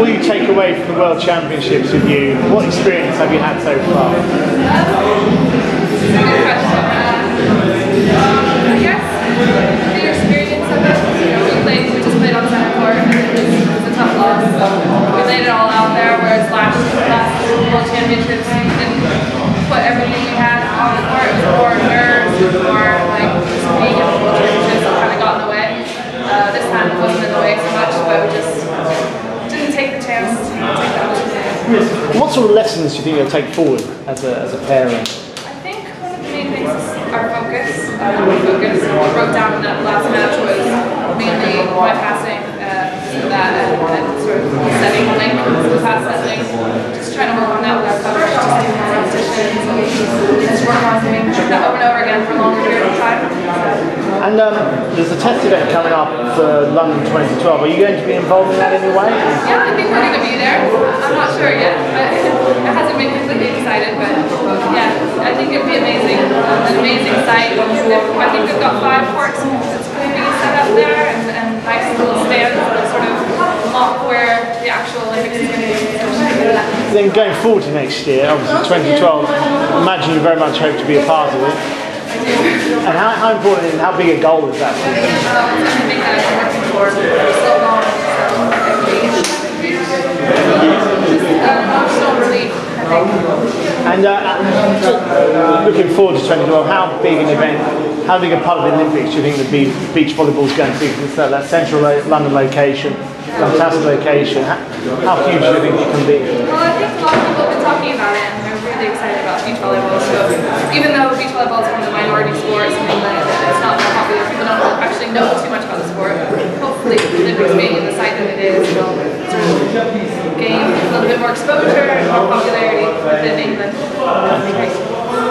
what do you take away from the World Championships with you? What experience have you had so far? I guess the experience of it. We played. We just played on court, it was, a tough loss. We laid it all out there. Whereas last World Championships, we didn't put everything we had on the court. It was more nerves, like being in the World Championships um, kind of got in the way. This time it wasn't in the way so much, but we just didn't take the chance to take that opportunity. What sort of lessons do you think you'll take forward as a, as a parent? I think one of the main things is our focus. Uh, our focus, wrote down in that last match was mainly my passing, uh, that and, and sort of setting link, the pass set link. Just trying to work on that with our coverage, just doing more repetitions, and just work on doing that over and over again for a longer period of time. And um, there's a test event coming up for London 2012. Are you going to be involved in that in any way? Yeah, I think we're going to be there. I'm not sure yet. But it hasn't been completely decided, but yeah, I think it'd be amazing. An amazing site. I think we've got five courts that's going to be set up there and, and nice little stands that sort of mock where the actual Olympics is going to be. Then going forward to next year, obviously 2012, I imagine you very much hope to be a part of it. How, important and how big a goal is that? And uh, looking forward to 2012, how big an event, how big a part of the Olympics do you think the beach, volleyball is going to be? It's that, that central London location, fantastic location. How, how huge do you think it can be? Well, I think a lot of people have been talking about it and they're really excited about beach volleyball. So even though volleyball is of the minority sports and that it's not that popular, people don't actually know too much about the sport. Hopefully, the Olympics being the site that it is, will gain a little bit more exposure and more popularity within England.